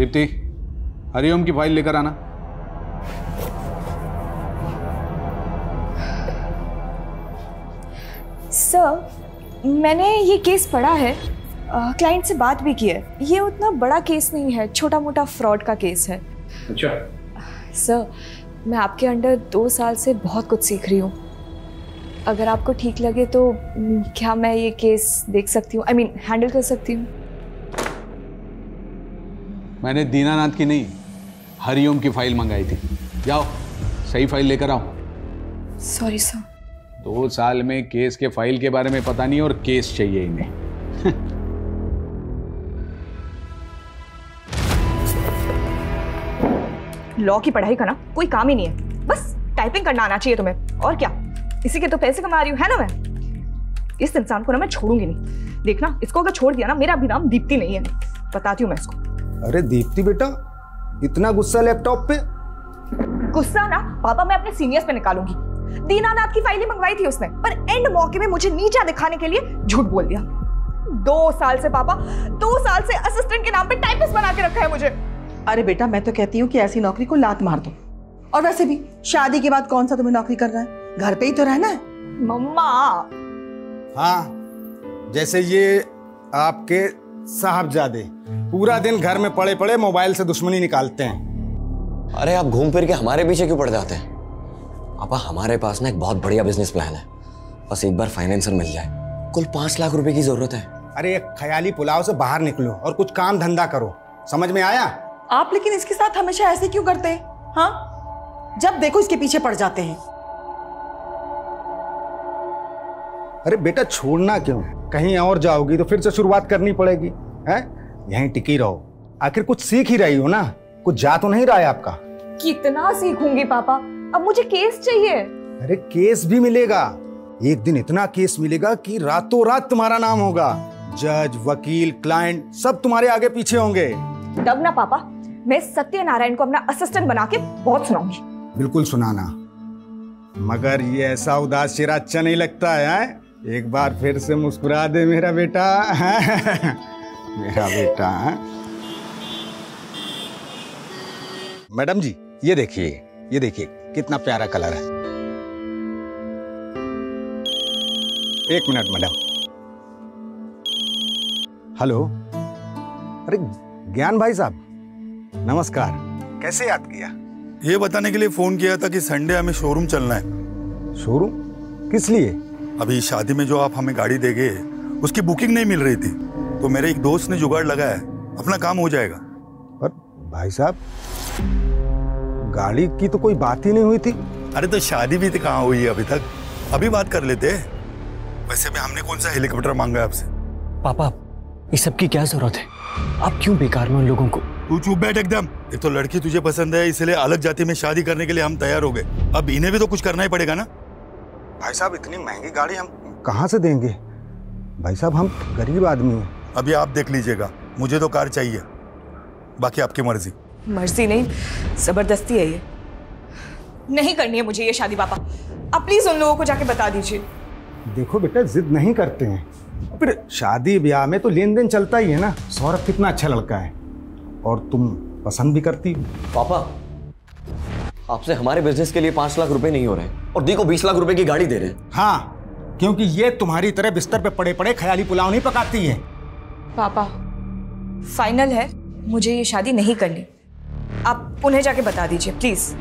दीप्ति हरिओम की फ़ाइल लेकर आना। सर मैंने ये केस पढ़ा है। क्लाइंट से बात भी की है। ये उतना बड़ा केस नहीं है छोटा मोटा फ्रॉड का केस है। अच्छा। सर मैं आपके अंडर दो साल से बहुत कुछ सीख रही हूँ। अगर आपको ठीक लगे तो क्या मैं ये केस देख सकती हूँ? आई मीन हैंडल कर सकती हूँ। मैंने दीनानाथ की नहीं हरिओम की फ़ाइल मंगाई थी। जाओ सही फ़ाइल लेकर आओ। सॉरी सर दो साल में केस के फ़ाइल के बारे में पता नहीं और केस चाहिए इन्हें। लॉ की पढ़ाई करना कोई काम ही नहीं है। बस टाइपिंग करना आना चाहिए तुम्हें। और क्या? इसी के तो पैसे कमा रही हूँ है ना मैं? इस इंसान को ना मैं छोड़ूँगी नहीं। देखना इसको अगर छोड़ दिया ना मेरा भी नाम दीप्ति नहीं है। बताती हूँ मैं इसको। अरे दीप्ति बेटा इतना गुस्सा लैपटॉप पे? गुस्सा ना पापा मैं अपने सीनियर्स पे निकालूँगी। दीनानाथ की फाइलें मंगवाई थी उसने पर एंड मौके में मुझे नीचा दिखाने के लिए झूठ बोल दिया। दो साल से पापा दो साल से असिस्टेंट के नाम पे टाइपिस्ट बना के रखा है मुझे। अरे बेटा मैं तो कहती हूँ कि ऐसी नौकरी को लात मार दो। और वैसे भी शादी के बाद कौन सा तुम्हें नौकरी करना है? घर पे ही तो रहना है। मम्मा। हाँ जैसे ये आपके साहबजादे पूरा दिन घर में पड़े पड़े मोबाइल से दुश्मनी निकालते हैं। अरे आप घूम फिर के हमारे पीछे क्यों पड़ जाते हैं? पापा हमारे पास ना एक बहुत बढ़िया बिज़नेस प्लान है। बस एक बार फाइनेंसर मिल जाए। कुल पाँच लाख रुपए की ज़रूरत है। अरे एक ख्याली पुलाव से बाहर निकलो और कुछ काम धंधा करो। समझ में आया? आप लेकिन इसके साथ हमेशा ऐसे क्यों करते हैं? हाँ? जब देखो इसके पीछे पड़ जाते हैं। अरे बेटा छोड़ना क्यों? कहीं और जाओगी तो फिर से शुरुआत करनी पड़ेगी है? यहीं टिकी रहो। आखिर कुछ सीख ही रही हो ना? कुछ जा तो नहीं रहा है आपका? कितना सीखूँगी पापा? अब मुझे केस चाहिए। अरे केस भी मिलेगा। एक दिन इतना केस मिलेगा कि रातों रात तुम्हारा नाम होगा। जज वकील क्लाइंट सब तुम्हारे आगे पीछे होंगे। तब ना पापा मैं सत्यनारायण को अपना असिस्टेंट बना के बहुत सुनाऊँगी। बिल्कुल सुनाना। मगर ये ऐसा उदास चेहरा अच्छा नहीं लगता है, है? एक बार फिर से मुस्कुरा दे मेरा बेटा। मेरा बेटा। मैडम जी ये देखिए ये देखिए कितना प्यारा कलर है। एक मिनट मैडम। हेलो। अरे ज्ञान भाई साहब नमस्कार। कैसे याद किया? ये बताने के लिए फ़ोन किया था कि संडे हमें शोरूम चलना है। शोरूम किस लिए? अभी शादी में जो आप हमें गाड़ी देंगे उसकी बुकिंग नहीं मिल रही थी। तो मेरे एक दोस्त ने जुगाड़ लगाया है। अपना काम हो जाएगा। पर भाई साहब गाड़ी की तो कोई बात ही नहीं हुई थी। अरे तो शादी भी तो कहाँ हुई है अभी तक? अभी बात कर लेते वैसे भी हमने कौन सा हेलीकॉप्टर मांगा है आपसे? पापा ये सब की क्या ज़रूरत है? आप क्यों बेकार में उन लोगों को? तू चुप बैठ एकदम। एक तो लड़की तुझे पसंद है इसलिए अलग जाति में शादी करने के लिए हम तैयार हो गए। अब इन्हें भी तो कुछ करना ही पड़ेगा ना? भाई साहब इतनी महँगी गाड़ी हम कहाँ से देंगे? भाई साहब हम गरीब आदमी हैं। अभी आप देख लीजिएगा मुझे तो कार चाहिए। बाकी आपकी मर्ज़ी। मर्ज़ी नहीं ज़बरदस्ती है ये। नहीं करनी है मुझे ये शादी पापा। आप प्लीज़ उन लोगों को जाके बता दीजिए। देखो बेटा जिद नहीं करते हैं। फिर शादी ब्याह में तो लेन देन चलता ही है ना। सौरभ कितना अच्छा लड़का है। और तुम पसंद भी करती हो। पापा आपसे हमारे बिज़नेस के लिए पाँच लाख रुपए नहीं हो रहे और दी को बीस लाख रुपए की गाड़ी दे रहे हाँ। क्योंकि ये तुम्हारी तरह बिस्तर पे पड़े पड़े ख्याली पुलाव नहीं पकाती है। पापा फाइनल है मुझे ये शादी नहीं करनी। आप उन्हें जाके बता दीजिए प्लीज़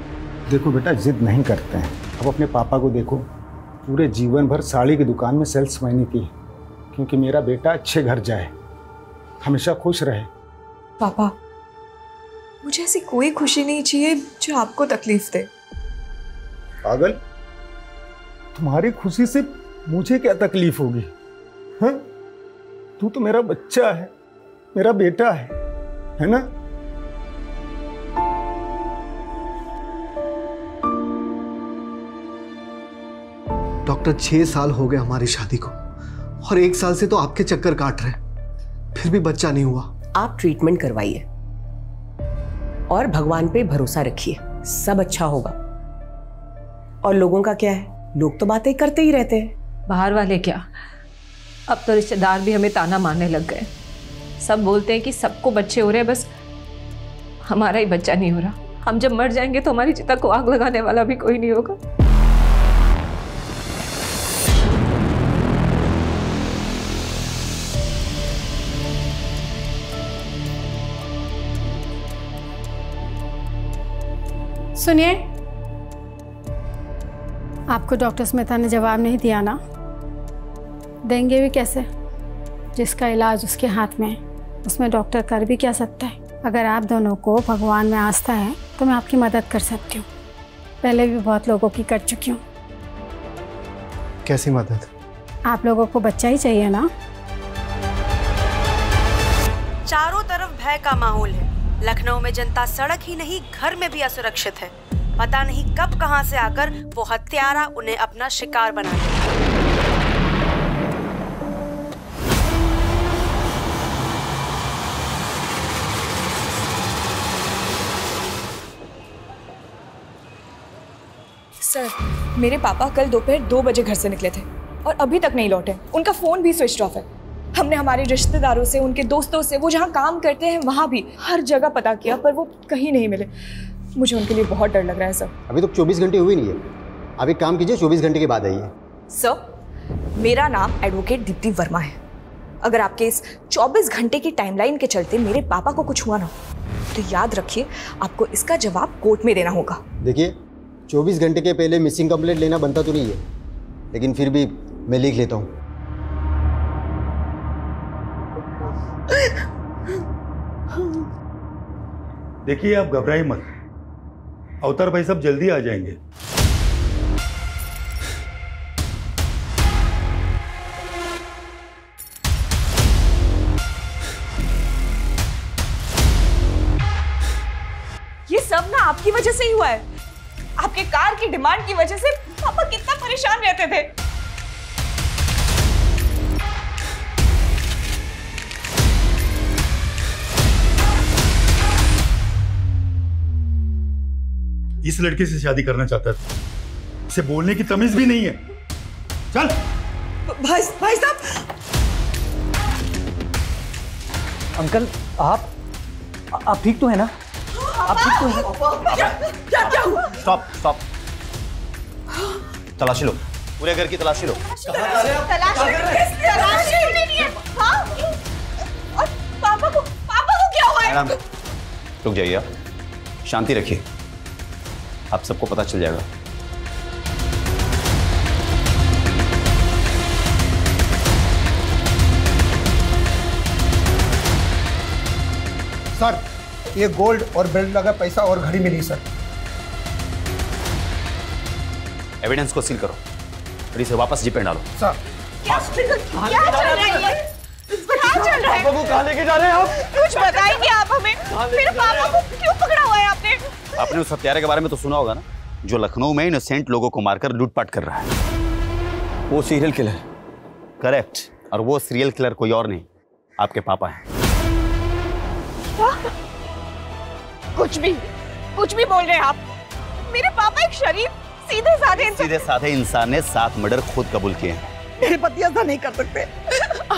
देखो बेटा जिद नहीं करते हैं। अब अपने पापा को देखो पूरे जीवन भर साड़ी की दुकान में सेल्स मैंने की क्योंकि मेरा बेटा अच्छे घर जाए हमेशा खुश रहे। पापा मुझे ऐसी कोई खुशी नहीं चाहिए जो आपको तकलीफ़ दे। पागल? तुम्हारी खुशी से मुझे क्या तकलीफ़ होगी? हैं? तू तो मेरा बच्चा है मेरा बेटा है है ना? डॉक्टर छह साल हो गए हमारी शादी को और एक साल से तो आपके चक्कर काट रहे फिर भी बच्चा नहीं हुआ। आप ट्रीटमेंट करवाइए। और भगवान पे भरोसा रखिए। सब अच्छा होगा। और लोगों का क्या है? लोग तो बातें करते ही रहते हैं। बाहर वाले क्या? अब तो रिश्तेदार भी हमें ताना मारने लग गए। सब बोलते हैं कि सबको बच्चे हो रहे हैं, बस हमारा ही बच्चा नहीं हो रहा। हम जब मर जाएँगे तो हमारी चिता को आग लगाने वाला भी कोई नहीं होगा। सुनिए। आपको डॉक्टर स्मिता ने जवाब नहीं दिया ना? देंगे भी कैसे? जिसका इलाज उसके हाथ में है उसमें डॉक्टर कर भी क्या सकता है? अगर आप दोनों को भगवान में आस्था है तो मैं आपकी मदद कर सकती हूँ। पहले भी बहुत लोगों की कर चुकी हूँ। कैसी मदद? आप लोगों को बच्चा ही चाहिए ना? चारों तरफ़ भय का माहौल है। लखनऊ में जनता सड़क ही नहीं, घर में भी असुरक्षित है। पता नहीं कब, कहाँ से आकर वो हत्यारा उन्हें अपना शिकार बना ले सर, मेरे पापा कल दोपहर दो बजे घर से निकले थे और अभी तक नहीं लौटे। उनका फ़ोन भी स्विच ऑफ़ है। हमने हमारे रिश्तेदारों से उनके दोस्तों से वो जहाँ काम करते हैं वहाँ भी हर जगह पता किया पर वो कहीं नहीं मिले। मुझे उनके लिए बहुत डर लग रहा है सर। अभी तो चौबीस घंटे हुए नहीं है। आप एक काम कीजिए चौबीस घंटे के बाद आइए। सर मेरा नाम एडवोकेट दीप्ति वर्मा है। अगर आपके इस 24 घंटे की टाइमलाइन के चलते मेरे पापा को कुछ हुआ ना तो याद रखिए आपको इसका जवाब कोर्ट में देना होगा। देखिए चौबीस घंटे के पहले मिसिंग कंप्लेंट लेना बनता तो नहीं है लेकिन फिर भी मैं लिख लेता हूँ। देखिए, आप घबराइए मत। अवतार भाई सब जल्दी आ जाएँगे। ये सब ना आपकी वजह से ही हुआ है। आपके कार की डिमांड की वजह से पापा कितना परेशान रहते थे। इस लड़के से शादी करना चाहता था। इसे बोलने की तमीज भी नहीं है। चल। भाई भाई साहब। अंकल आप आप ठीक तो है ना? आप ठीक तो है? क्या क्या क्या हुआ? स्टॉप स्टॉप तलाशी लो। पूरे घर की तलाशी लो। पापा को पापा को क्या हुआ? है मैडम रुक जाइए आप। शांति रखिए। आप सबको पता चल जाएगा। सर ये गोल्ड और बेल्ट लगा पैसा और घड़ी मिली सर। एविडेंस को सील करो। और इसे वापस जीप में डालो। सर। क्या क्या चल रहा है? ये? क्या चल रहा है? को कहाँ लेके जा रहे हैं आप? कुछ बताएँगे आप हमें। मेरे पापा को क्यों पकड़ा है आपने उस हत्यारे के बारे में तो सुना होगा ना जो लखनऊ में इनोसेंट लोगों को मारकर लूटपाट कर रहा है। वो सीरियल किलर करेक्ट और वो सीरियल किलर कोई और नहीं आपके पापा हैं। कुछ भी कुछ भी बोल रहे हैं आप। मेरे पापा एक शरीफ सीधे साधे इंसान सीधे साधे इंसान ने सात मर्डर खुद कबूल किए हैं। मेरे पति ऐसा नहीं कर सकते।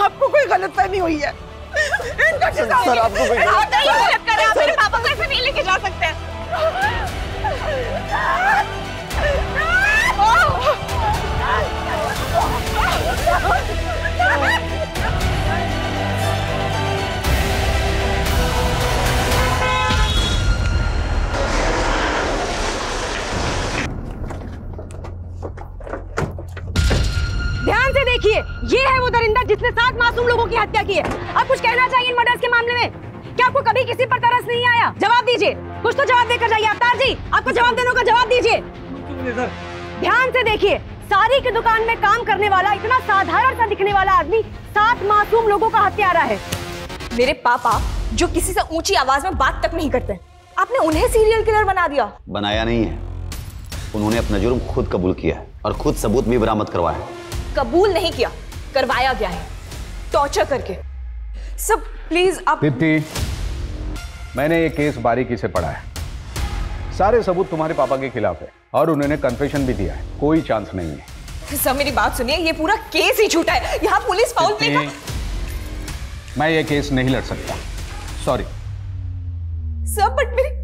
आपको कोई गलत फहमी हुई है। इनका सर, आपको कोई- आप नहीं गलत कर रहे मेरे पापा को ऐसे नहीं लेके जा सकते। ध्यान से देखिए, ये है वो दरिंदा जिसने सात मासूम लोगों की हत्या की है। अब कुछ कहना चाहिए इन मर्डर्स के मामले में? क्या आपको कभी किसी पर तरस नहीं आया? जवाब दीजिए। कुछ तो जवाब देकर जाइए अवतार जी। आपको जवाब देने का जवाब दीजिए। ध्यान से देखिए सारी की दुकान में काम करने वाला इतना साधारण सा दिखने वाला आदमी सात मासूम लोगों का हत्यारा है। मेरे पापा जो किसी से ऊँची आवाज़ में बात तक नहीं करते आपने उन्हें सीरियल किलर बना दिया। बनाया नहीं है। उन्होंने अपना जुर्म खुद कबूल किया है और खुद सबूत भी बरामद करवाया कबूल नहीं किया करवाया गया है। टॉर्चर करके। सब प्लीज़ आप मैंने ये केस बारीकी से पढ़ा है। सारे सबूत तुम्हारे पापा के खिलाफ है और उन्होंने कन्फेशन भी दिया है। कोई चांस नहीं है। सब मेरी बात सुनिए ये पूरा केस ही झूठा है। यहाँ पुलिस फाउल प्ले का मैं ये केस नहीं लड़ सकता। सॉरी सर बट मेरी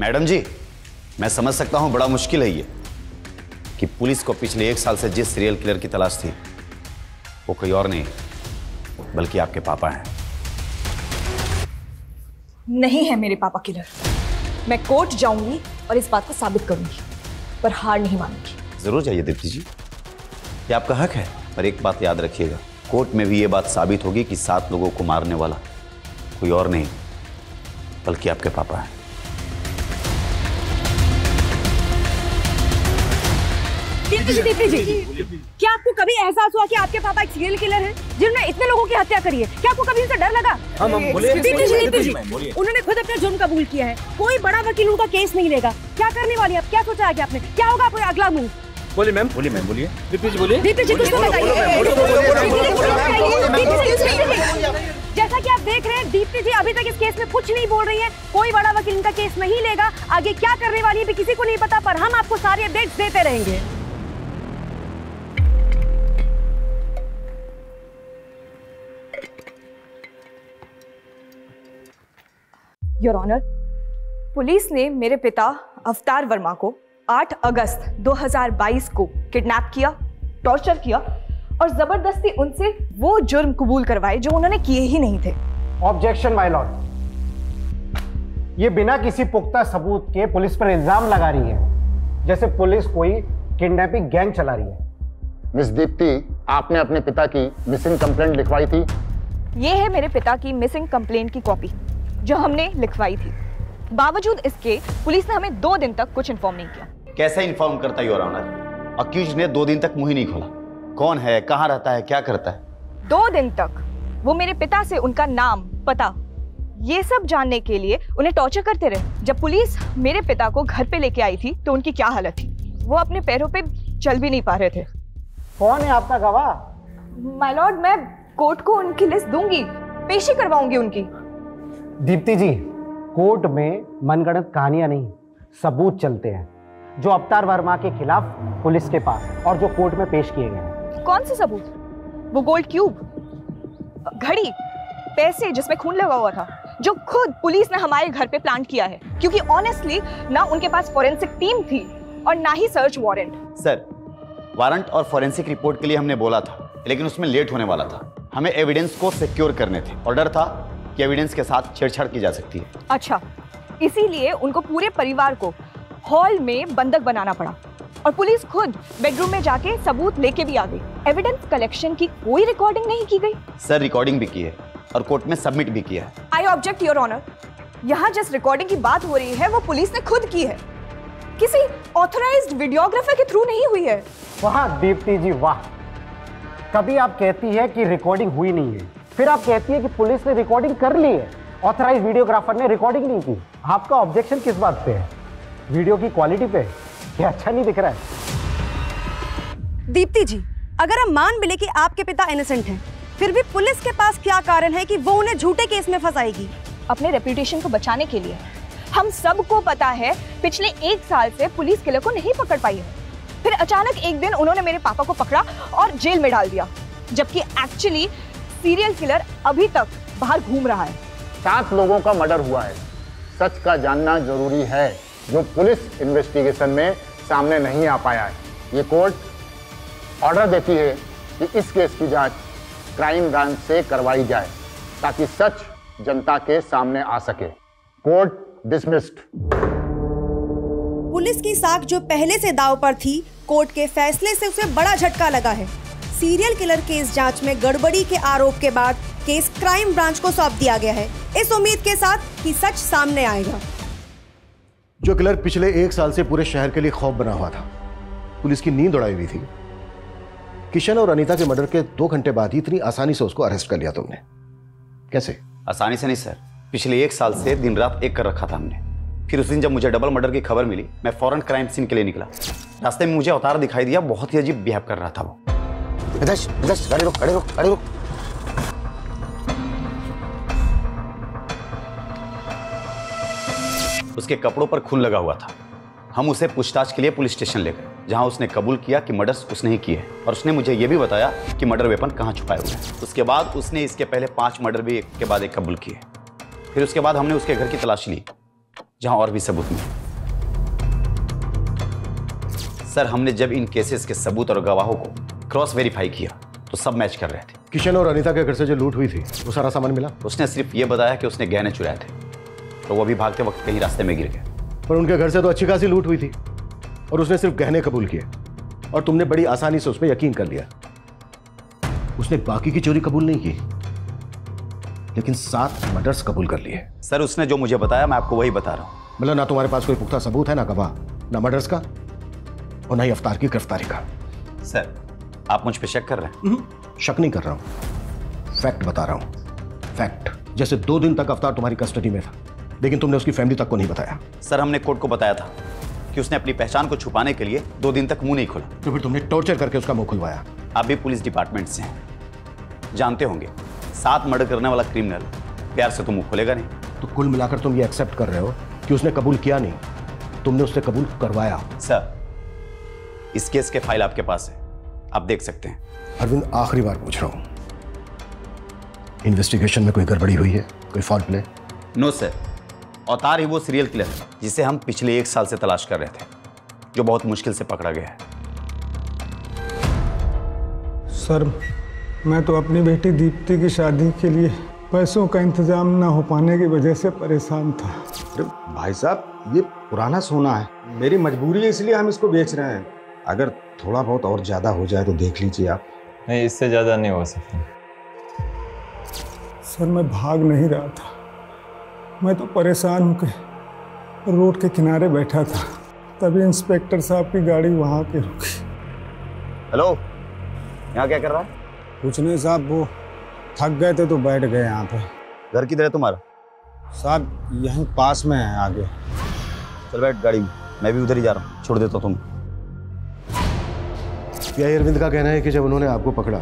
मैडम जी मैं समझ सकता हूँ बड़ा मुश्किल है ये कि पुलिस को पिछले एक साल से जिस सीरियल किलर की तलाश थी वो कोई और नहीं बल्कि आपके पापा हैं। नहीं है मेरे पापा किलर मैं कोर्ट जाऊँगी और इस बात को साबित करूँगी, पर हार नहीं मानूँगी। ज़रूर जाइए दीप्ति जी। ये आपका हक है, पर एक बात याद रखिएगा। कोर्ट में भी ये बात साबित होगी कि सात लोगों को मारने वाला कोई और नहीं, बल्कि आपके पापा हैं। दीप्ति जी क्या आपको कभी एहसास हुआ कि आपके पापा एक सीरियल किलर हैं जिन्होंने इतने लोगों की हत्या करी है क्या आपको कभी उनसे डर लगा। उन्होंने खुद अपना जुर्म कबूल किया है कोई बड़ा वकील उनका केस नहीं लेगा क्या करने वाली आप क्या सोचा आगे आपने क्या होगा आपका अगला मूव बोलिए मैम बोलिए मैम बोलिए दीप्ति जी बोलिए दीप्ति जी कुछ तो बताइए तो जैसा कि आप देख रहे हैं दीप्ति जी अभी तक इस केस में कुछ नहीं बोल रही हैं कोई बड़ा वकील इनका केस नहीं लेगा आगे क्या करने वाली है भी किसी को नहीं पता पर हम आपको सारी अपडेट्स देते रहेंगे योर ऑनर पुलिस ने मेरे पिता अवतार वर्मा को 8 अगस्त 2022 को किडनैप किया टॉर्चर किया और ज़बरदस्ती उनसे वो जुर्म कबूल करवाए जो उन्होंने किए ही नहीं थे। ऑब्जेक्शन माय लॉर्ड ये बिना किसी पुख्ता सबूत के पुलिस पर इल्ज़ाम लगा रही है जैसे पुलिस कोई किडनैपिंग गैंग चला रही है। मिस दीप्ति आपने अपने पिता की मिसिंग कंप्लेंट लिखवाई थी? ये है मेरे पिता की मिसिंग कंप्लेंट की कॉपी जो हमने लिखवाई थी। बावजूद इसके पुलिस ने हमें दो दिन तक कुछ इन्फॉर्म नहीं किया। कैसे इन्फॉर्म करता योर ऑनर अक्यूज ने दो दिन तक मुँह ही नहीं खोला। कौन है कहाँ रहता है क्या करता है? दो दिन तक वो मेरे पिता से उनका नाम पता ये सब जानने के लिए उन्हें टॉर्चर करते रहे। जब पुलिस मेरे पिता को घर पे लेके आई थी तो उनकी क्या हालत थी? वो अपने पैरों पे चल भी नहीं पा रहे थे। कौन है आपका गवाह? माय लॉर्ड मैं कोर्ट को उनकी लिस्ट दूँगी। पेशी करवाऊँगी उनकी। दीप्ति जी कोर्ट में मनगढ़ंत कहानियाँ नहीं सबूत चलते हैं जो अवतार वर्मा के खिलाफ पुलिस के पास और जो कोर्ट में पेश किए गए हैं। कौन से सबूत? वो गोल्ड क्यूब घड़ी पैसे जिसमें खून लगा हुआ था जो खुद पुलिस ने हमारे घर पे प्लांट किया है क्योंकि ऑनेस्टली ना उनके पास फोरेंसिक टीम थी और ना ही सर्च वारंट सर वारंट और फॉरेंसिक रिपोर्ट के लिए हमने बोला था लेकिन उसमें लेट होने वाला था। हमें एविडेंस को सिक्योर करने थे और डर था कि एविडेंस के साथ छेड़छाड़ की जा सकती है। अच्छा इसीलिए उनको पूरे परिवार को हॉल में बंधक बनाना पड़ा और पुलिस खुद बेडरूम में जाके सबूत लेके भी आ गई। एविडेंस कलेक्शन की कोई रिकॉर्डिंग नहीं की गई। सर रिकॉर्डिंग भी की है और कोर्ट में सबमिट भी किया है। आई ऑब्जेक्ट योर ऑनर यहाँ जिस रिकॉर्डिंग की बात हो रही है वो पुलिस ने खुद की है। किसी ऑथराइज्ड वीडियोग्राफर के थ्रू नहीं हुई है। वाह दीप्ति जी वाह। कभी आप कहती है कि रिकॉर्डिंग हुई नहीं है। फिर आप कहती है कि पुलिस ने रिकॉर्डिंग कर ली है। ऑथराइज वीडियोग्राफर ने रिकॉर्डिंग नहीं की। आपका ऑब्जेक्शन किस बात पे है? वीडियो की क्वालिटी पे? क्या अच्छा नहीं दिख रहा है। दीप्ति जी अगर हम मान भी ले कि आपके पिता इनोसेंट हैं फिर भी पुलिस के पास क्या कारण है कि वो उन्हें झूठे केस में फंसाएगी? अपने रेपुटेशन को बचाने के लिए। हम सबको पता है पिछले एक साल से पुलिस किलर को नहीं पकड़ पाई है। फिर अचानक एक दिन उन्होंने मेरे पापा को पकड़ा और जेल में डाल दिया जबकि एक्चुअली सीरियल किलर अभी तक बाहर घूम रहा है। सात लोगों का मर्डर हुआ है। सच का जानना ज़रूरी है जो पुलिस इन्वेस्टिगेशन में सामने नहीं आ पाया है। ये कोर्ट ऑर्डर देती है कि इस केस की जाँच क्राइम ब्रांच से करवाई जाए ताकि सच जनता के सामने आ सके। कोर्ट डिसमिस्ड पुलिस की साख जो पहले से दाव पर थी कोर्ट के फैसले से उसे बड़ा झटका लगा है। सीरियल किलर केस जाँच में गड़बड़ी के आरोप के बाद केस क्राइम ब्रांच को सौंप दिया गया है। इस उम्मीद के साथ कि सच सामने आएगा। जो किलर पिछले एक साल से पूरे शहर के लिए खौफ बना हुआ था। पुलिस की नींद उड़ाई हुई थी। किशन और अनीता के मर्डर के दो घंटे बाद ही इतनी आसानी से उसको अरेस्ट कर लिया तुमने। कैसे? आसानी से नहीं सर। पिछले एक साल से दिन रात एक कर रखा था हमने। फिर उस दिन जब मुझे डबल मर्डर की खबर मिली मैं फ़ौरन क्राइम सीन के लिए निकला। रास्ते में मुझे अवतार दिखाई दिया बहुत ही अजीब बिहेव कर रहा था वो। विदेश विदेश गाड़ी रोक गाड़ी रोक गाड़ी रोक। उसके कपड़ों पर खून लगा हुआ था। हम उसे पूछताछ के लिए पुलिस स्टेशन ले गए, जहाँ उसने कबूल किया कि मर्डर्स उसने ही किए और उसने मुझे यह भी बताया कि मर्डर वेपन कहाँ छुपाए हुए हैं। उसके बाद उसने इसके पहले पाँच मर्डर भी एक के बाद एक कबूल किए। फिर उसके बाद हमने उसके घर की तलाशी ली, जहाँ और भी सबूत मिले। सर, हमने जब इन केसेस के सबूत और गवाहों को क्रॉस वेरीफाई किया तो सब मैच कर रहे थे। किशन और अनिता के घर से जो लूट हुई थी वो सारा सामान मिला? उसने सिर्फ़ ये बताया कि उसने गहने चुराए थे तो वो अभी भागते वक्त कहीं रास्ते में गिर गए। पर उनके घर से तो अच्छी खासी लूट हुई थी और उसने सिर्फ़ गहने कबूल किए और तुमने बड़ी आसानी से उस पर यकीन कर लिया। उसने बाकी की चोरी कबूल नहीं की लेकिन सात मर्डर्स कबूल कर लिए। सर उसने जो मुझे बताया मैं आपको वही बता रहा हूँ। मतलब ना तुम्हारे पास कोई पुख्ता सबूत है ना गवाह ना मर्डर्स का और ना ही अवतार की गिरफ्तारी का। सर आप मुझ पर शक कर रहे हैं। शक नहीं कर रहा हूँ। फैक्ट बता रहा हूँ। फैक्ट जैसे दो दिन तक अवतार तुम्हारी कस्टडी में था लेकिन तुमने उसकी फैमिली तक को नहीं बताया। सर हमने कोर्ट को बताया था कि उसने अपनी पहचान को छुपाने के लिए दो दिन तक मुँह नहीं खोला। तो फिर तुमने टॉर्चर करके उसका मुँह खुलवाया। आप भी पुलिस डिपार्टमेंट से हैं। जानते होंगे सात मर्डर करने वाला क्रिमिनल प्यार से तो मुँह खोलेगा नहीं। तो कुल मिलाकर तुम ये एक्सेप्ट कर रहे हो कि उसने कबूल किया नहीं। तुमने उससे कबूल करवाया। सर इस केस के फ़ाइल आपके पास है। आप देख सकते हैं। अरविंद आखिरी बार पूछ रहा हूँ। इन्वेस्टिगेशन में कोई गड़बड़ी हुई है? कोई फॉल प्ले नो सर अवतार ही वो सीरियल किलर है जिसे हम पिछले एक साल से तलाश कर रहे थे जो बहुत मुश्किल से पकड़ा गया है। सर मैं तो अपनी बेटी दीप्ति की शादी के लिए पैसों का इंतज़ाम ना हो पाने की वजह से परेशान था। अरे भाई साहब ये पुराना सोना है। मेरी मजबूरी है इसलिए हम इसको बेच रहे हैं। अगर थोड़ा बहुत और ज़्यादा हो जाए तो देख लीजिए आप। नहीं इससे ज़्यादा नहीं हो सकता। सर मैं भाग नहीं रहा था। मैं तो परेशान होकर रोड के किनारे बैठा था। तभी इंस्पेक्टर साहब की गाड़ी वहाँ के रुकी हेलो? यहाँ क्या कर रहा है? कुछ नहीं साहब वो थक गए थे तो बैठ गए यहाँ पे। घर किधर है तुम्हारा? साहब यहीं पास में है आगे। चल बैठ गाड़ी में। मैं भी उधर ही जा रहा हूँ। छोड़ देता हूँ तुम यही अरविंद का कहना है कि जब उन्होंने आपको पकड़ा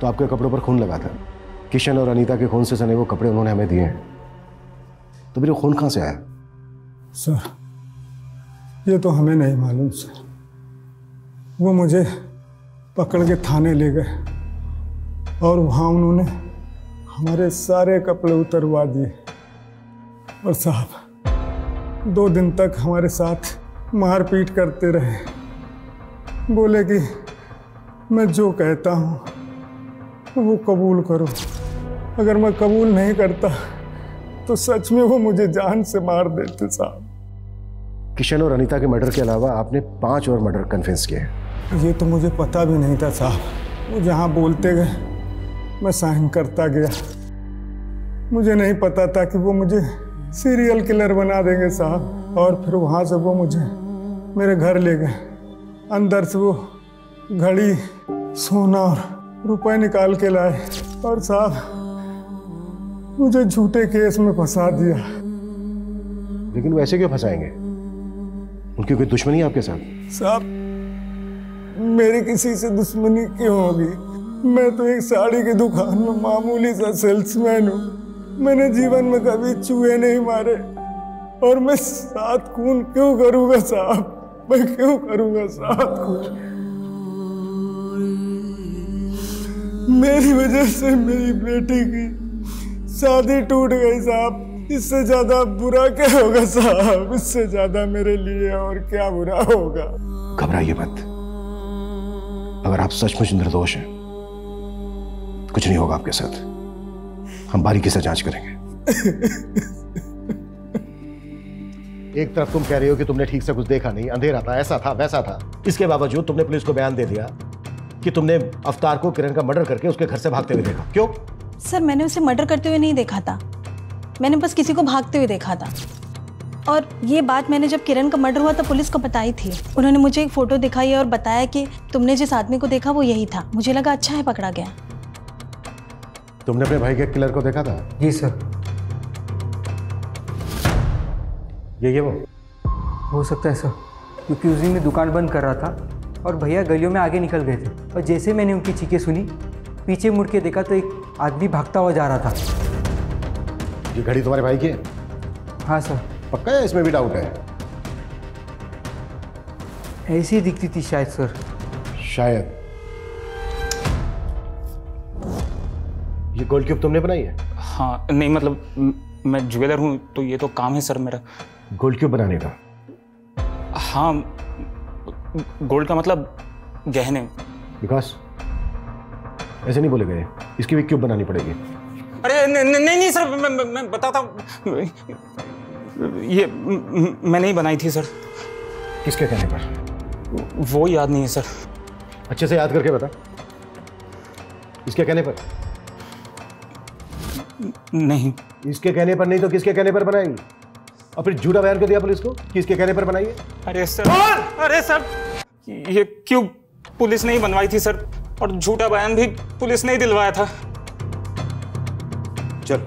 तो आपके कपड़ों पर खून लगा था। किशन और अनीता के खून से सने वो कपड़े उन्होंने हमें दिए हैं। तो मेरे खून कहाँ से आया? सर, ये तो हमें नहीं मालूम, सर। वो मुझे पकड़ के थाने ले गए और वहाँ उन्होंने हमारे सारे कपड़े उतरवा दिए। और साहब, दो दिन तक हमारे साथ मारपीट करते रहे। बोले कि मैं जो कहता हूँ वो कबूल करो। अगर मैं कबूल नहीं करता तो सच में वो मुझे जान से मार देते साहब। किशन और अनीता के मर्डर के अलावा आपने पाँच और मर्डर कन्फेंस किए ये तो मुझे पता भी नहीं था साहब। वो जहाँ बोलते गए मैं साइन करता गया। मुझे नहीं पता था कि वो मुझे सीरियल किलर बना देंगे साहब और फिर वहाँ से वो मुझे मेरे घर ले गए। अंदर से वो घड़ी सोना और रुपए निकाल के लाए। और साहब मुझे झूठे केस में फंसा दिया। लेकिन वो ऐसे क्यों फंसाएँगे? उनकी कोई दुश्मनी है आपके साथ? साहब मेरी किसी से दुश्मनी क्यों होगी? मैं तो एक साड़ी की दुकान में मामूली सा सेल्समैन हूँ। मैंने जीवन में कभी चूहे नहीं मारे। और मैं सात खून क्यों करूँगा साहब? मैं क्यों करूँगा सात खून मेरी वजह से मेरी बेटी की शादी टूट गई साहब। इससे ज़्यादा बुरा क्या होगा साहब? इससे ज़्यादा मेरे लिए और क्या बुरा होगा? घबराइए मत। अगर आप सचमुच निर्दोष हैं कुछ नहीं होगा आपके साथ। हम बारीकी से जाँच करेंगे। एक तरफ़ तुम कह रहे हो कि तुमने ठीक से कुछ देखा नहीं अंधेरा था ऐसा था वैसा था। इसके बावजूद तुमने पुलिस को बयान दे दिया कि तुमने अवतार को किरण का मर्डर करके उसके घर से भागते हुए देखा। क्यों? सर मैंने उसे मर्डर करते हुए नहीं देखा था। मैंने बस किसी को भागते हुए देखा था। और ये बात मैंने जब किरण का मर्डर हुआ तो पुलिस को बताई थी। उन्होंने मुझे एक फ़ोटो दिखाई और बताया कि तुमने जिस आदमी को देखा वो यही था। मुझे लगा अच्छा है पकड़ा गया। तुमने अपने भाई के किलर को देखा था? जी सर। ये ये वो। हो सकता है सर क्योंकि उस दिन मैं दुकान बंद कर रहा था और भैया गलियों में आगे निकल गए थे। और जैसे मैंने उनकी चीखें सुनी पीछे मुड़ के देखा तो एक आदमी भागता हुआ जा रहा था। ये घड़ी तुम्हारे भाई की है? हाँ सर। पक्का है इसमें भी डाउट है? ऐसी दिखती थी शायद सर। शायद। ये गोल्ड क्यूब तुमने बनाई है? हाँ नहीं मतलब मैं ज्वेलर हूँ तो ये तो काम है सर मेरा। गोल्ड क्यूब बनाने का हाँ गोल्ड का मतलब गहने। विकास ऐसे नहीं बोले गए। इसकी भी क्यूब बनानी पड़ेगी। अरे न- न- नहीं नहीं सर मैं, मैं, बताता हूँ। ये म- म- मैं नहीं बनाई थी सर। किसके कहने पर? वो याद नहीं है सर। अच्छे से याद करके बता। इसके कहने पर? नहीं। इसके कहने पर नहीं तो किसके कहने पर बनाई? और फिर झूठा बयान कर दिया पुलिस को कि इसके कहने पर बनाई है? अरे सर। अरे सर। ये क्यों पुलिस ने ही बनवाई थी सर? और झूठा बयान भी पुलिस ने ही दिलवाया था। चल।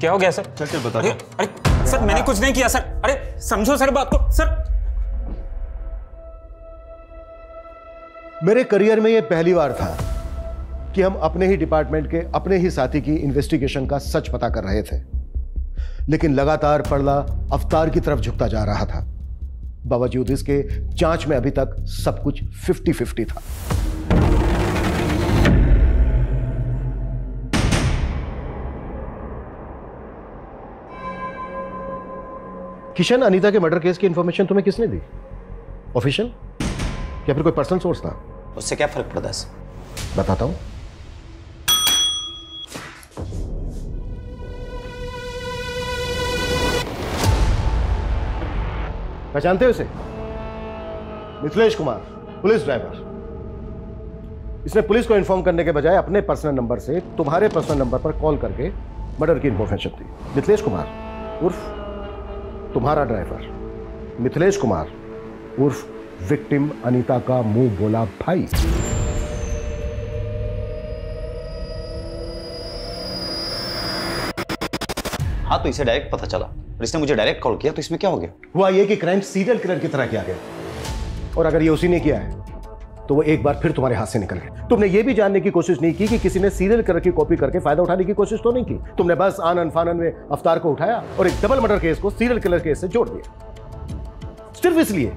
क्या हो गया सर? चल चल बता अरे अरे सर मैंने कुछ नहीं किया सर। अरे समझो सर बात को सर। मेरे करियर में यह पहली बार था कि हम अपने ही डिपार्टमेंट के अपने ही साथी की इन्वेस्टिगेशन का सच पता कर रहे थे। लेकिन लगातार पड़ला अवतार की तरफ़ झुकता जा रहा था। बावजूद इसके जाँच में अभी तक सब कुछ 50-50 था। किशन अनीता के मर्डर केस की इंफॉर्मेशन तुम्हें किसने दी? ऑफिशियल या फिर कोई पर्सनल सोर्स था? उससे क्या फ़र्क पड़ता है बताता हूँ। पहचानते हो उसे मिथिलेश कुमार, पुलिस ड्राइवर इसने पुलिस को इन्फॉर्म करने के बजाय अपने पर्सनल नंबर से तुम्हारे पर्सनल नंबर पर कॉल करके मर्डर की इंफॉर्मेशन दी। मिथिलेश कुमार, उर्फ़ तुम्हारा ड्राइवर मिथिलेश कुमार, उर्फ़ विक्टिम अनीता का मुँह बोला भाई। हाँ तो इसे डायरेक्ट पता चला। और इसने मुझे डायरेक्ट कॉल किया तो इसमें क्या हो गया? हुआ ये कि क्राइम सीरियल किलर की तरह किया गया। और अगर ये उसी ने किया है तो वो एक बार फिर तुम्हारे हाथ से निकल गया। तुमने ये भी जानने की कोशिश नहीं की कि किसी ने सीरियल किलर की कॉपी करके फ़ायदा उठाने की कोशिश तो नहीं की? तुमने बस आनन फानन में अवतार को उठाया और एक डबल मर्डर केस को सीरियल किलर केस से जोड़ दिया। सिर्फ़ इसलिए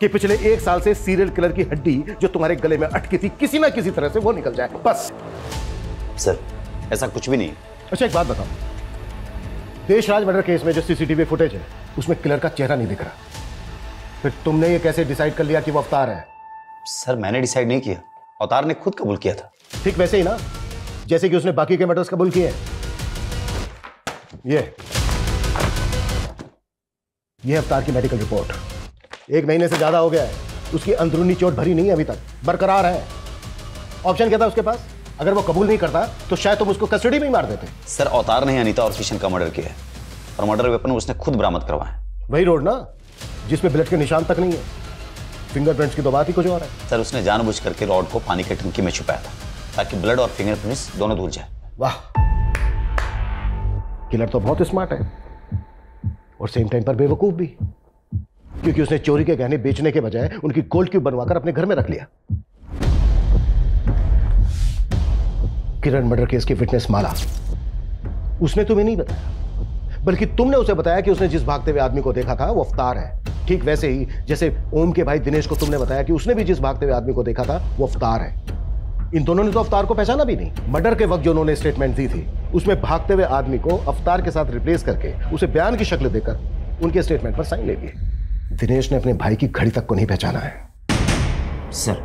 कि पिछले एक साल से सीरियल किलर की हड्डी जो तुम्हारे गले में अटकी थी किसी ना किसी तरह से वो निकल जाए। बस। सर ऐसा कुछ भी नहीं। अच्छा एक बात बताओ। देशराज मर्डर केस में जो सीसीटीवी फुटेज है उसमें किलर का चेहरा नहीं दिख रहा। फिर तुमने ये कैसे डिसाइड कर लिया कि वो अवतार है? सर मैंने डिसाइड नहीं किया। अवतार ने खुद कबूल किया था। ठीक वैसे ही ना? जैसे कि उसने बाकी के मर्डर्स कबूल किए हैं। ये। ये अवतार की मेडिकल रिपोर्ट एक महीने से ज़्यादा हो गया है। उसकी अंदरूनी चोट भरी नहीं है अभी तक। बरकरार है। ऑप्शन क्या था उसके पास? अगर वो कबूल नहीं करता तो शायद तुम उसको कस्टडी में ही मार देते। सर अवतार ने अनीता और किशन का मर्डर किया है। और मर्डर वेपन उसने खुद बरामद करवाया वही रोड ना जिसमें ब्लड के निशान तक नहीं है। फिंगरप्रिंट्स की तो बात ही कुछ और है। सर उसने जानबूझ करके रॉड को पानी की टंकी में छुपाया था ताकि ब्लड और फिंगरप्रिंट्स दोनों धुल जाए। वाह। किलर तो बहुत स्मार्ट है। और सेम टाइम पर बेवकूफ़ भी। क्योंकि उसने चोरी के गहने बेचने के बजाय उनकी गोल्ड क्यूब बनवाकर अपने घर में रख लिया। किरण मर्डर केस की फिटनेस माला उसने तुम्हें नहीं बताया, बल्कि तुमने उसे बताया कि उसने जिस भागते हुए आदमी को देखा था, वो अवतार है। ठीक वैसे ही, जैसे ओम के भाई दिनेश को तुमने बताया कि उसने भी जिस भागते हुए आदमी को देखा था, वो अवतार है। इन दोनों ने तो अवतार को पहचाना भी नहीं। मर्डर के वक्त जो उन्होंने स्टेटमेंट दी थी, उसमें भागते हुए आदमी को अवतार के साथ रिप्लेस करके, उसे बयान की शक्ल देकर उनके स्टेटमेंट पर साइन ले लिए। दिनेश ने अपने भाई की घड़ी तक को नहीं पहचाना है। सर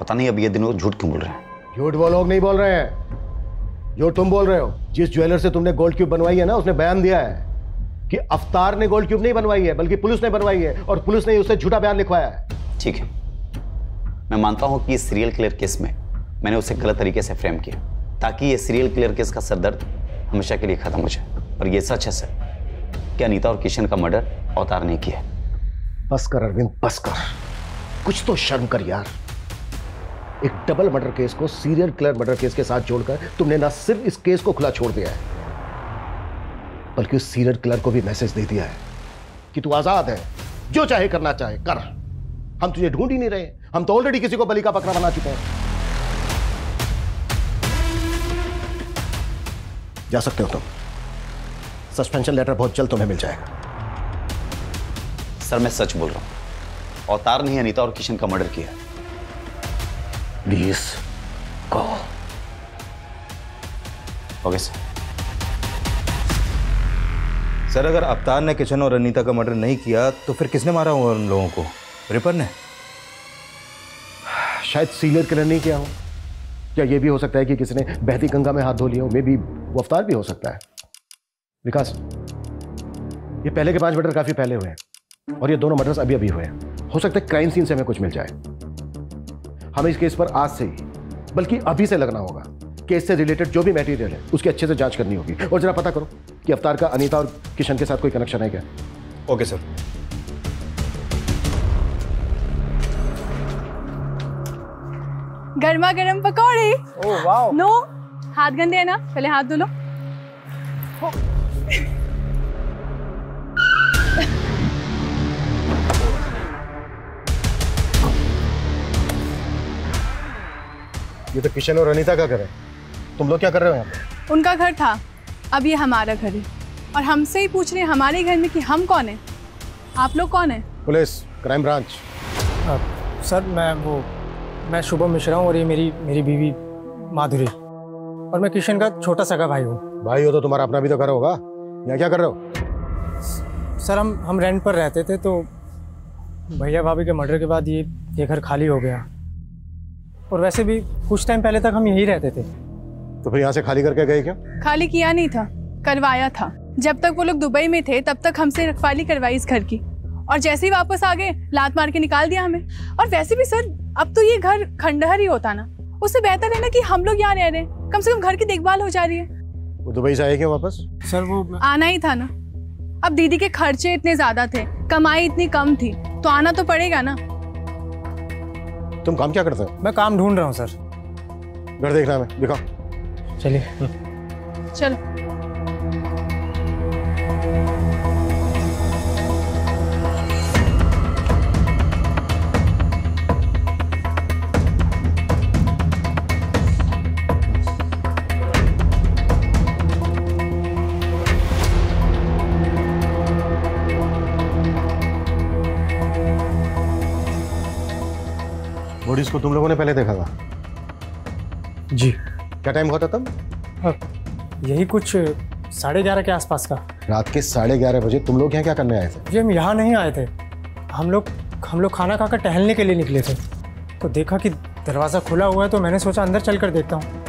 पता नहीं अब ये दिनों झूठ क्यों बोल रहे हैं? झूठ वो लोग नहीं बोल रहे हैं जो तुम बोल रहे हो जिस ज्वेलर से तुमने गोल्ड क्यूब बनवाई है ना उसने बयान दिया है कि अवतार ने गोल्ड क्यूब नहीं बनवाई है बल्कि पुलिस ने बनवाई है और पुलिस ने उससे झूठा बयान लिखवाया है। ठीक है। मैं मानता हूँ कि इस सीरियल किलर केस में मैंने उसे गलत तरीके से फ्रेम किया ताकि ये सीरियल किलर केस का सरदर्द हमेशा के लिए खत्म हो जाए। और ये सच है सर कि अनीता और किशन का मर्डर अवतार ने किया बस कर अरविंद बस कर। कुछ तो शर्म कर यार। एक डबल मर्डर केस को सीरियल किलर मर्डर केस के साथ जोड़कर तुमने ना सिर्फ़ इस केस को खुला छोड़ दिया है, बल्कि उस सीरियल किलर को भी मैसेज दे दिया है कि तू आज़ाद है, जो चाहे करना चाहे कर। हम तुझे ढूंढ ही नहीं रहे, हम तो ऑलरेडी किसी को बलि का बकरा बना चुके हैं। जा सकते हो तुम। सस्पेंशन लेटर बहुत जल्द तुम्हें मिल जाएगा। सर, मैं सच बोल रहा हूँ। अवतार ने ही अनीता और किशन का मर्डर किया है। Please go okay sir sir अगर अवतार ने किशन और अनीता का मर्डर नहीं किया तो फिर किसने मारा होगा उन लोगों को? रिपर ने? शायद सीनियर किलर नहीं किया हो। या ये भी हो सकता है कि किसी ने बहती गंगा में हाथ धो लिया हो। मे बी वो अवतार भी हो सकता है। विकास ये पहले के पाँच मर्डर काफ़ी पहले हुए हैं। और ये दोनों मर्डर्स अभी अभी हुए हैं। हो सकता है क्राइम सीन से हमें कुछ मिल जाए। हमें इस केस पर आज से ही बल्कि अभी से लगना होगा केस से रिलेटेड जो भी मटेरियल है उसकी अच्छे से जाँच करनी होगी। और जरा पता करो कि अवतार का अनीता और किशन के साथ कोई कनेक्शन है क्या? ओके सर गर्मा गर्म पकौड़े। ओह वाओ नो हाथ गंदे है ना? पहले हाथ धो लो। ये तो किशन और अनीता का घर है। तुम लोग क्या कर रहे हो यहाँ पे? उनका घर था। अब ये हमारा घर है। और हमसे ही पूछ रहे हैं हमारे घर में कि हम कौन है? आप लोग कौन है? Police crime branch. सर मैं वो मैं शुभम मिश्रा हूँ और ये मेरी मेरी बीवी माधुरी। और मैं किशन का छोटा सगा भाई हूँ। भाई हो तो तुम्हारा अपना भी तो घर होगा। यहाँ क्या कर रहे हो? सर हम हम रेंट पर रहते थे तो भैया भाभी के मर्डर के बाद ये ये घर खाली हो गया। और वैसे भी कुछ टाइम पहले तक हम यहीं रहते थे। तो फिर यहाँ से खाली करके गए क्यों? खाली किया नहीं था करवाया था। जब तक वो लोग दुबई में थे तब तक हमसे रखवाली करवाई इस घर की। और जैसे ही वापस आ गए लात मार के निकाल दिया हमें। और वैसे भी सर अब तो ये घर खंडहर ही होता ना। उससे बेहतर है ना कि हम लोग यहाँ रह रहे हैं। कम से कम घर की देखभाल हो जा रही है। वो दुबई से आए क्यों वापस? सर वो आना ही था ना। अब दीदी के खर्चे इतने ज़्यादा थे कमाई इतनी कम थी तो आना तो पड़ेगा ना। तुम काम क्या करते हो? मैं काम ढूंढ रहा हूँ सर। घर देख रहा है मैं दिखाओ। चलिए। चलो। बॉडीज को तुम लोगों ने पहले देखा था। जी। क्या टाइम हुआ था तब? यही कुछ साढ़े ग्यारह के आसपास का। रात के साढ़े ग्यारह बजे तुम लोग यहाँ क्या करने आए थे? जी हम यहाँ नहीं आए थे। हम लोग हम लोग खाना खाकर टहलने के लिए निकले थे। तो देखा कि दरवाज़ा खुला हुआ है तो मैंने सोचा अंदर चल कर देखता हूँ।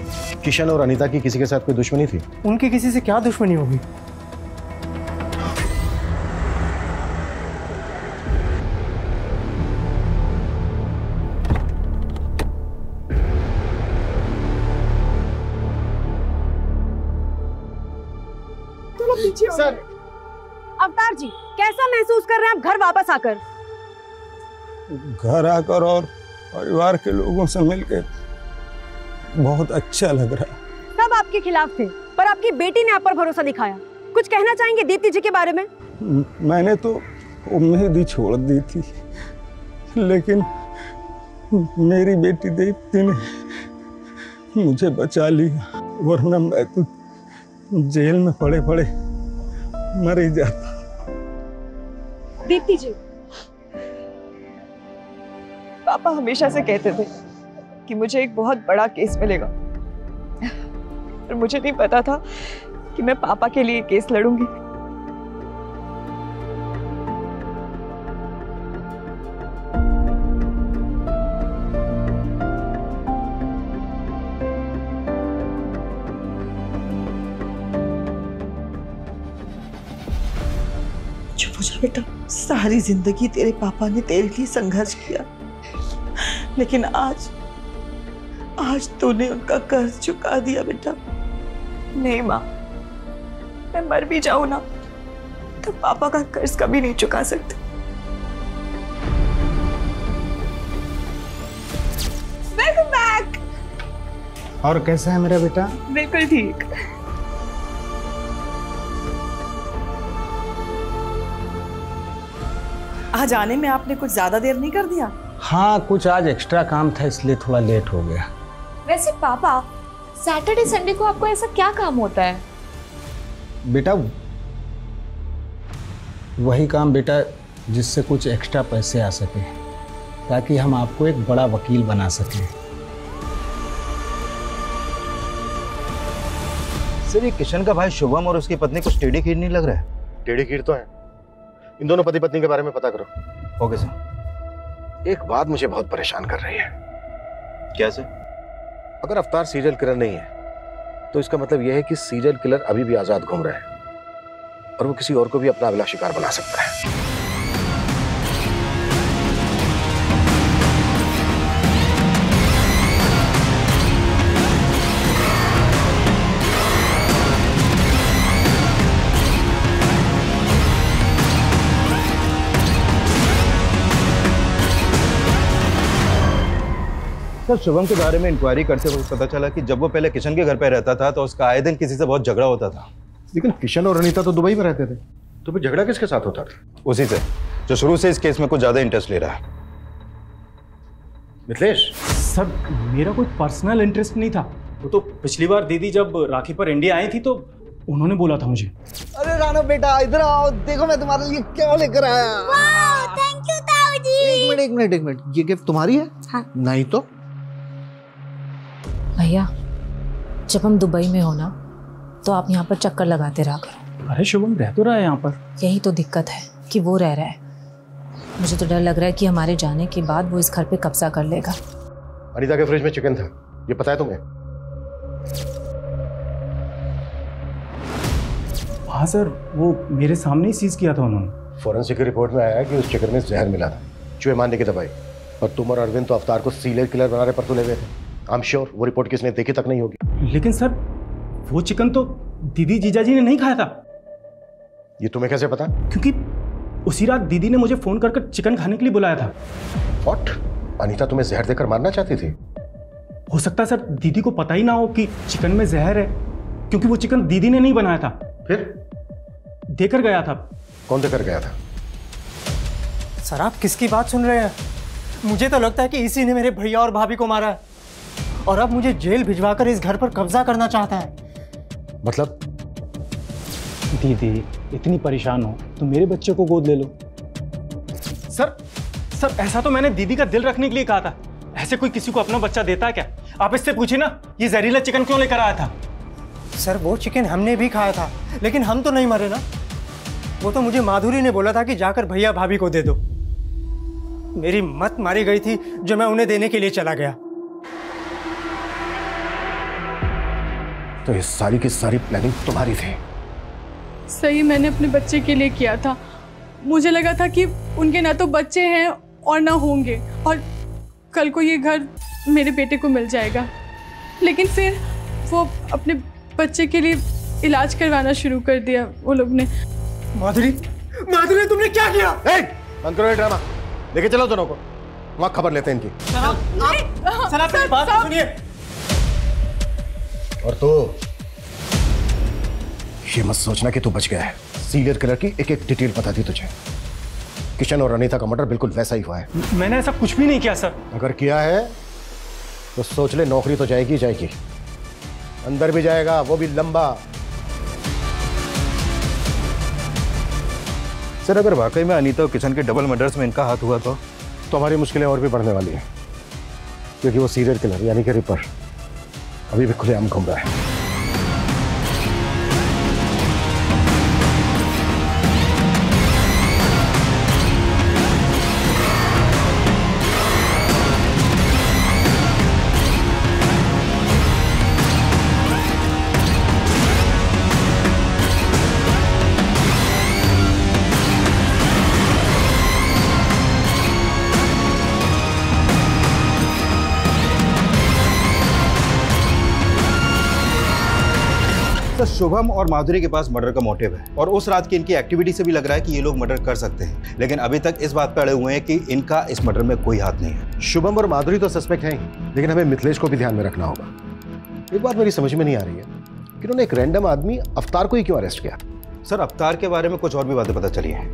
किशन और अनीता की किसी के साथ कोई दुश्मनी थी? उनकी किसी से क्या दुश्मनी होगी? आकर। घर आकर और परिवार के लोगों से मिलकर बहुत अच्छा लग रहा। सब आपके खिलाफ थे पर आपकी बेटी ने आप पर भरोसा दिखाया। कुछ कहना चाहेंगे दीप्ति जी के बारे में? मैंने तो उम्मीद ही छोड़ दी थी लेकिन मेरी बेटी दीप्ति ने मुझे बचा लिया वरना मैं तो जेल में पड़े पड़े मर ही जाता। दीप्ति जी पापा हमेशा से कहते थे कि मुझे एक बहुत बड़ा केस मिलेगा। पर मुझे नहीं पता था कि मैं पापा के लिए केस लड़ूँगी। बेटा। सारी ज़िंदगी तेरे पापा ने तेरे लिए संघर्ष किया। लेकिन आज आज तूने उनका कर्ज चुका दिया बेटा। नहीं माँ मैं मर भी जाऊँ ना तो पापा का कर्ज कभी नहीं चुका सकते। और कैसा है मेरा बेटा? बिल्कुल ठीक। आज आने में आपने कुछ ज़्यादा देर नहीं कर दिया? हाँ कुछ आज एक्स्ट्रा काम था इसलिए थोड़ा लेट हो गया। वैसे पापा सैटरडे संडे को आपको ऐसा क्या काम होता है? बेटा वही काम बेटा जिससे कुछ एक्स्ट्रा पैसे आ सके ताकि हम आपको एक बड़ा वकील बना सकें। सर ये किशन का भाई शुभम और उसकी पत्नी कुछ टेढ़ी खीर नहीं लग रहा है? टेढ़ी कीर तो है। इन दोनों पति पत्नी के बारे में पता करो। ओके सर एक बात मुझे बहुत परेशान कर रही है। क्या सर? अगर अवतार सीरियल किलर नहीं है तो इसका मतलब यह है कि सीरियल किलर अभी भी आज़ाद घूम रहा है और वो किसी और को भी अपना अगला शिकार बना सकता है। सर शुभम के बारे में इंक्वायरी करते हुए पता चला कि जब वो पहले किशन के घर पर रहता था तो उसका आए दिन किसी से बहुत झगड़ा होता था। लेकिन किशन और अनीता तो दुबई में रहते थे। तो फिर झगड़ा किसके साथ होता था? उसी से जो शुरू से इस केस में कुछ ज़्यादा इंटरेस्ट ले रहा है। मिथिलेश? सर मेरा कोई पर्सनल इंटरेस्ट नहीं था। वो तो पिछली बार दीदी जब राखी पर इंडिया आई थी तो उन्होंने बोला था मुझे। अरे राणा बेटा इधर आओ देखो मैं तुम्हारे लिए क्या लेकर आया। थैंक यू ताऊ जी। एक मिनट एक मिनट एक मिनट ये गिफ्ट तुम्हारी है? हाँ। नहीं तो? भैया जब हम दुबई में हो ना तो आप यहाँ पर चक्कर लगाते रहा करो। अरे शुभम रह तो रहा है यहाँ पर। यही तो दिक्कत है कि वो रह रहा है। मुझे तो डर लग रहा है कि हमारे जाने के बाद वो इस घर पे कब्जा कर लेगा। अनीता के फ्रिज में चिकन था। ये पता है तुम्हें? हाँ सर वो मेरे सामने ही सीज किया था उन्होंने। फॉरेंसिक रिपोर्ट में आया है कि उस चिकन में जहर मिला था चूहे मारने की दवाई। और तुम और अरविंद तो अवतार को सीरियल किलर बनाने पर तुले हुए थे। आई एम श्योर वो रिपोर्ट किसने देखी तक नहीं होगी। लेकिन सर वो चिकन तो दीदी जीजाजी ने नहीं खाया था। ये तुम्हें कैसे पता? क्योंकि उसी रात दीदी ने मुझे फ़ोन कर कर चिकन खाने के लिए बुलाया था। व्हाट अनीता तुम्हें जहर देकर मारना चाहती थी? हो सकता है सर दीदी को पता ही ना हो कि चिकन में जहर है क्योंकि वो चिकन दीदी ने नहीं बनाया था। फिर? देकर गया था। कौन देकर गया था? सर आप किसकी बात सुन रहे हैं? मुझे तो लगता है कि इसी ने मेरे भैया और भाभी को मारा है। और अब मुझे जेल भिजवाकर इस घर पर कब्जा करना चाहता है। मतलब? दीदी इतनी परेशान हो तो मेरे बच्चे को गोद ले लो। सर सर ऐसा तो मैंने दीदी का दिल रखने के लिए कहा था। ऐसे कोई किसी को अपना बच्चा देता है क्या? आप इससे पूछिए ना ये जहरीला चिकन क्यों लेकर आया था? सर वो चिकन हमने भी खाया था लेकिन हम तो नहीं मरे ना। वो तो मुझे माधुरी ने बोला था कि जाकर भैया भाभी को दे दो। मेरी मत मारी गई थी जो मैं उन्हें देने के लिए चला गया। तो ये सारी की सारी प्लानिंग तुम्हारी थी। सही मैंने अपने बच्चे के लिए किया था। मुझे लगा था कि उनके ना तो बच्चे हैं और ना होंगे। और कल को ये घर मेरे बेटे को मिल जाएगा। लेकिन फिर वो अपने बच्चे के लिए इलाज करवाना शुरू कर दिया वो लोग ने। माधुरी माधुरी तुमने क्या किया? बंद करो ये ड्रामा लेके चलो दोनों को। वहाँ खबर लेते हैं इनकी। सर आप सर आप मेरी बात तो सुनिए। और तू? ये मत सोचना कि तू बच गया है। सीरियल किलर की एक एक डिटेल पता थी तुझे। किशन और अनीता का मर्डर बिल्कुल वैसा ही हुआ है। मैंने ऐसा कुछ भी नहीं किया सर। अगर किया है तो सोच ले नौकरी तो जाएगी जाएगी। अंदर भी जाएगा वो भी लंबा। सर अगर वाकई में अनीता और किशन के डबल मर्डर्स में इनका हाथ हुआ तो? तो हमारी मुश्किलें और भी बढ़ने वाली हैं। क्योंकि वो सीरियल किलर यानी कि रिपर अभी भी खुलेआम घूम शुभम और माधुरी के पास मर्डर का मोटिव है और उस रात की इनकी एक्टिविटी से भी लग रहा है कि ये लोग मर्डर कर सकते हैं। लेकिन अभी तक इस बात पर अड़े हुए हैं कि इनका इस मर्डर में कोई हाथ नहीं है। शुभम और माधुरी तो सस्पेक्ट हैं लेकिन हमें मिथिलेश को भी ध्यान में रखना होगा। एक बात मेरी समझ में नहीं आ रही है कि उन्होंने एक रैंडम आदमी अवतार को ही क्यों अरेस्ट किया? सर अवतार के बारे में कुछ और भी बातें पता चली हैं।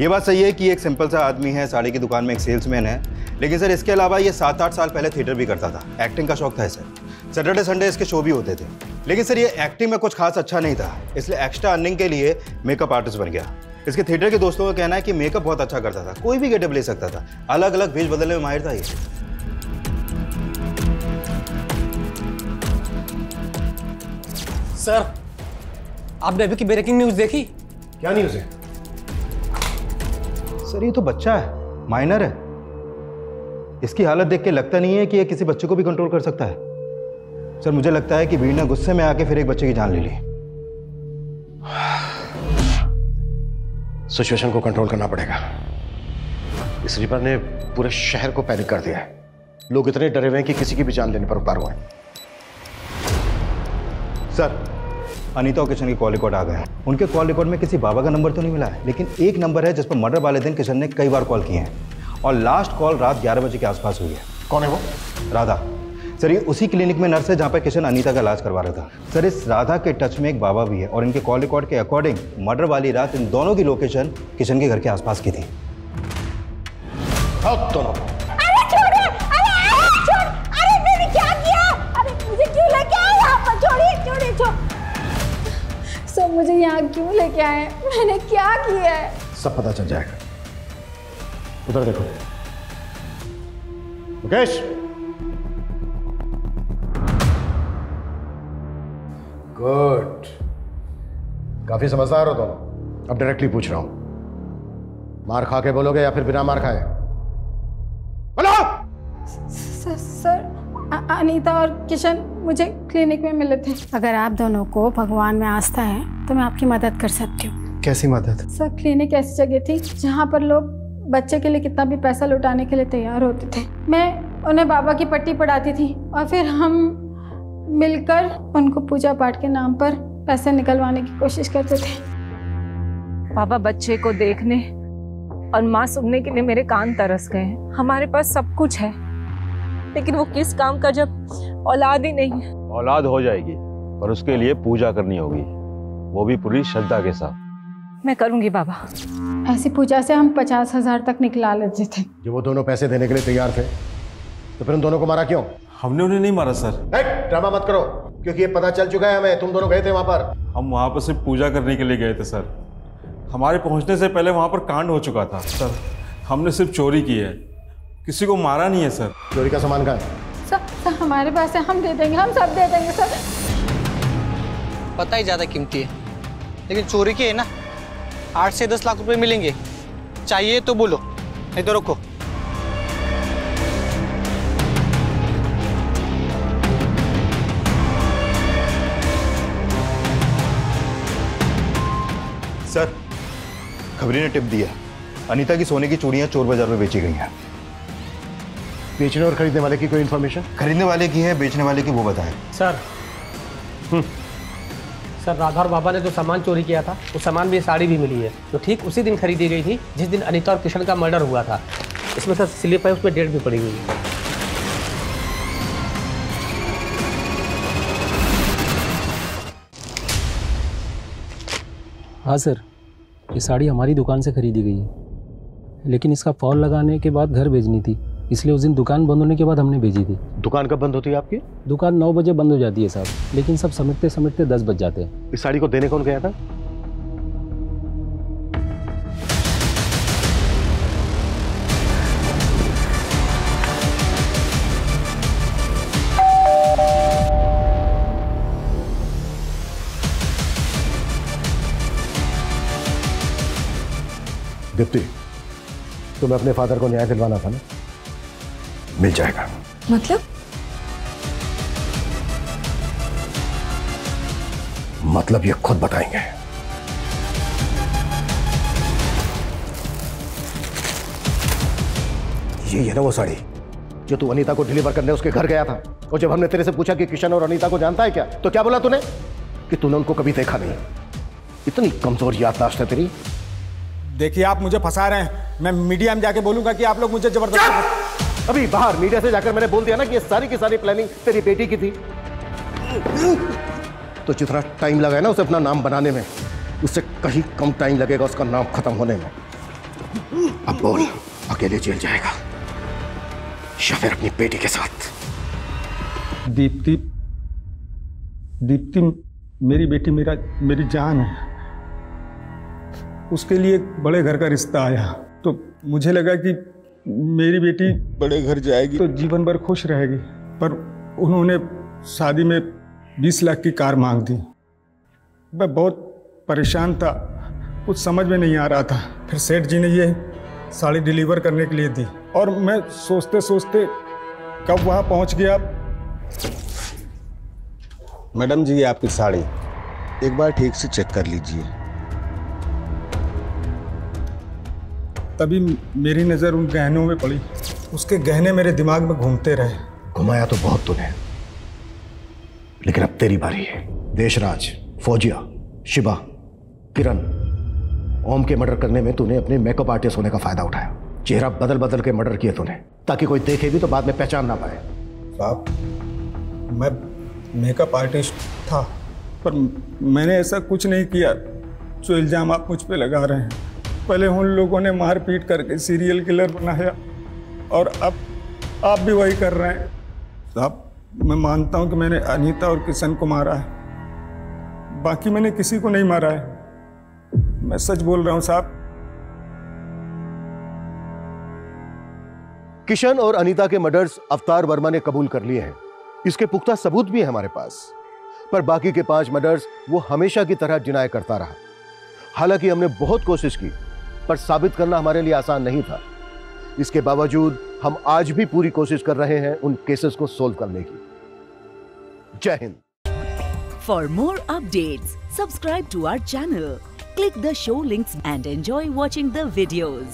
ये बात सही है कि एक सिंपल सा आदमी है साड़ी की दुकान में एक सेल्समैन है। लेकिन सर इसके अलावा ये सात आठ साल पहले थिएटर भी करता था। एक्टिंग का शौक था सर सैटरडे संडे इसके शो भी होते थे। लेकिन सर ये एक्टिंग में कुछ खास अच्छा नहीं था। इसलिए एक्स्ट्रा अर्निंग के लिए मेकअप आर्टिस्ट बन गया। इसके थिएटर के दोस्तों का कहना है कि मेकअप बहुत अच्छा करता था। कोई भी गेटअप ले सकता था। अलग अलग भेज बदलने में माहिर था ये। सर आपने अभी की ब्रेकिंग न्यूज़ देखी? क्या न्यूज़ है? सर ये तो बच्चा है माइनर है। इसकी हालत देख के लगता नहीं है कि ये किसी बच्चे को भी कंट्रोल कर सकता है। सर मुझे लगता है कि भीड़ ने गुस्से में आके फिर एक बच्चे की जान ले ली। सिचुएशन को कंट्रोल करना पड़ेगा। इस रिपर ने पूरे शहर को पैनिक कर दिया है। लोग इतने डरे हुए हैं कि किसी की भी जान लेने पर उतार हुए हैं। सर अनीता और किशन के कॉल रिकॉर्ड आ गए हैं। उनके कॉल रिकॉर्ड में किसी बाबा का नंबर तो नहीं मिला है लेकिन एक नंबर है जिस पर मर्डर वाले दिन किशन ने कई बार कॉल किए हैं। और लास्ट कॉल रात 11 बजे के आसपास हुई है। कौन है वो? राधा। सर ये उसी क्लिनिक में नर्स है जहाँ पर किशन अनीता का इलाज करवा रहा था। सर इस राधा के टच में एक बाबा भी है और इनके कॉल रिकॉर्ड के अकॉर्डिंग मर्डर वाली रात इन दोनों की लोकेशन किशन के घर के आसपास की थी। दोनों। मुझे यहाँ क्यों लेके आए मैंने क्या किया है? सब पता चल जाएगा। उधर देखो। मुकेश! गुड। काफ़ी समझदार हो तुम। अब डायरेक्टली पूछ रहा हूँ। मार खा के बोलोगे या फिर बिना मार खाए? बोलो! सर, सर अनीता और किशन मुझे क्लिनिक में मिले थे। अगर आप दोनों को भगवान में आस्था है तो मैं आपकी मदद कर सकती हूँ। कैसी मदद? सर क्लिनिक ऐसी जगह थी जहाँ पर लोग बच्चे के लिए कितना भी पैसा लुटाने के लिए तैयार होते थे। मैं उन्हें बाबा की पट्टी पढ़ाती थी और फिर हम मिलकर उनको पूजा पाठ के नाम पर पैसे निकलवाने की कोशिश करते थे। पापा बच्चे को देखने और माँ सुनने के लिए मेरे कान तरस गए हैं। हमारे पास सब कुछ है। लेकिन वो किस काम का जब औलाद ही नहीं है? औलाद हो जाएगी पर उसके लिए पूजा करनी होगी। वो भी पूरी श्रद्धा के साथ। मैं करूँगी बाबा। ऐसी पूजा से हम पचास हज़ार तक निकला लेते थे। जब वो दोनों पैसे देने के लिए तैयार थे तो फिर उन दोनों को मारा क्यों? हमने उन्हें नहीं मारा सर। ड्रामा मत करो क्योंकि ये पता चल चुका है हमें तुम दोनों गए थे वहाँ पर। हम वहाँ पर सिर्फ़ पूजा करने के लिए गए थे सर। हमारे पहुँचने से पहले वहाँ पर कांड हो चुका था सर। हमने सिर्फ़ चोरी की है। किसी को मारा नहीं है सर। चोरी का सामान कहाँ है? सर, सर हमारे पास है हम दे देंगे हम सब दे देंगे सर। पता ही ज़्यादा कीमती है। लेकिन चोरी की है ना आठ से दस लाख रुपए मिलेंगे। चाहिए तो बोलो नहीं तो रखो सर खबरी ने टिप दिया अनीता की सोने की चूड़ियाँ चोर बाज़ार में बेची गई हैं। बेचने और खरीदने वाले की कोई इन्फॉर्मेशन खरीदने वाले की है बेचने वाले की वो बताए। सर। सर राधा और बाबा ने जो सामान चोरी किया था वो सामान भी साड़ी भी मिली है जो ठीक उसी दिन खरीदी गई थी जिस दिन अनिता और किशन का मर्डर हुआ था। इसमें सर स्लिप है उसमें डेट भी पड़ी हुई है। हाँ सर ये साड़ी हमारी दुकान से खरीदी गई है। लेकिन इसका फॉल लगाने के बाद घर भेजनी थी। इसलिए उस दिन दुकान बंद होने के बाद हमने भेजी थी। दुकान कब बंद होती है आपकी? दुकान नौ बजे बंद हो जाती है साहब लेकिन सब समेटते समेटते दस बज जाते हैं। इस साड़ी को देने कौन गया था? दीप्ति तुम्हें अपने फादर को न्याय दिलवाना था ना? मिल जाएगा। मतलब? मतलब ये खुद बताएँगे। ये है ना वो साड़ी जो तू अनीता को डिलीवर करने उसके घर गया था। और जब हमने तेरे से पूछा कि किशन और अनीता को जानता है क्या तो क्या बोला तूने? कि तूने उनको कभी देखा नहीं। इतनी कमज़ोर याददाश्त है तेरी। देखिए आप मुझे फंसा रहे हैं। मैं मीडिया में जाके बोलूँगा कि आप लोग मुझे ज़बरदस्ती अभी बाहर मीडिया से जाकर मैंने बोल दिया ना कि ये सारी की सारी प्लानिंग तेरी बेटी की थी। तो जितना टाइम लगा है ना उसे अपना नाम बनाने में उससे कहीं कम टाइम लगेगा उसका नाम खत्म होने में। अब बोल अकेले जेल जाएगा। या फिर अपनी बेटी के साथ। दीप्ति दीप्ति मेरी बेटी मेरा मेरी जान है। उसके लिए एक बड़े घर का रिश्ता आया। तो मुझे लगा कि मेरी बेटी बड़े घर जाएगी। तो जीवन भर खुश रहेगी पर उन्होंने शादी में बीस लाख की कार मांग दी। मैं बहुत परेशान था कुछ समझ में नहीं आ रहा था। फिर सेठ जी ने ये साड़ी डिलीवर करने के लिए दी और मैं सोचते सोचते कब वहाँ पहुँच गया। मैडम जी आपकी साड़ी एक बार ठीक से चेक कर लीजिए। तभी मेरी नज़र उन गहनों में पड़ी। उसके गहने मेरे दिमाग में घूमते रहे। घुमाया तो बहुत तूने। लेकिन अब तेरी बारी है। देशराज फौजिया शिवा किरण ओम के मर्डर करने में तूने अपने मेकअप आर्टिस्ट होने का फ़ायदा उठाया। चेहरा बदल बदल के मर्डर किए तूने। ताकि कोई देखे भी तो बाद में पहचान ना पाए। साहब मैं मेकअप आर्टिस्ट था पर मैंने ऐसा कुछ नहीं किया जो इल्ज़ाम आप मुझ पे लगा रहे हैं। पहले उन लोगों ने मारपीट करके सीरियल किलर बनाया और अब आप भी वही कर रहे हैं। साहब, मैं मानता हूँ कि मैंने अनीता और किशन को मारा है। बाकी मैंने किसी को नहीं मारा है। मैं सच बोल रहा हूँ, साहब। किशन और अनीता के मर्डर्स अवतार वर्मा ने कबूल कर लिए हैं। इसके पुख्ता सबूत भी है हमारे पास। पर बाकी के पाँच मर्डर्स वो हमेशा की तरह डिनाई करता रहा। हालाँकि हमने बहुत कोशिश की पर साबित करना हमारे लिए आसान नहीं था। इसके बावजूद हम आज भी पूरी कोशिश कर रहे हैं उन केसेस को सोल्व करने की। जय Hind. For more update subscribe to our channel click the show links and enjoy watching videos